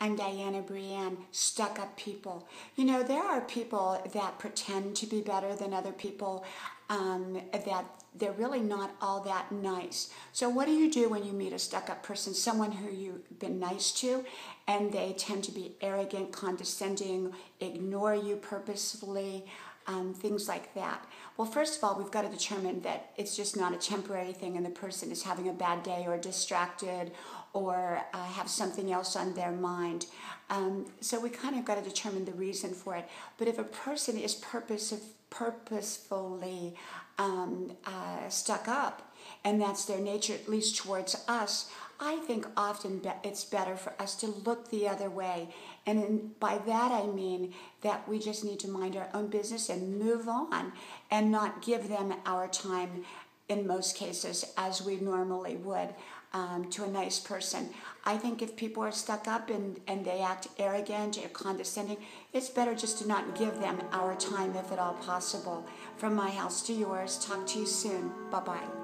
I'm Dianna Brianne, stuck up people. You know, there are people that pretend to be better than other people, um, that they're really not all that nice. So, what do you do when you meet a stuck up person, someone who you've been nice to, and they tend to be arrogant, condescending, ignore you purposefully? Um, things like that. Well, first of all, we've got to determine that it's just not a temporary thing and the person is having a bad day or distracted or uh, have something else on their mind. Um, so we kind of got to determine the reason for it. But if a person is purpose, purposefully um, uh, stuck up, and that's their nature, at least towards us, I think often be- it's better for us to look the other way. And in, by that I mean that we just need to mind our own business and move on and not give them our time in most cases as we normally would um, to a nice person. I think if people are stuck up and, and they act arrogant or condescending, it's better just to not give them our time if at all possible. From my house to yours, talk to you soon. Bye bye.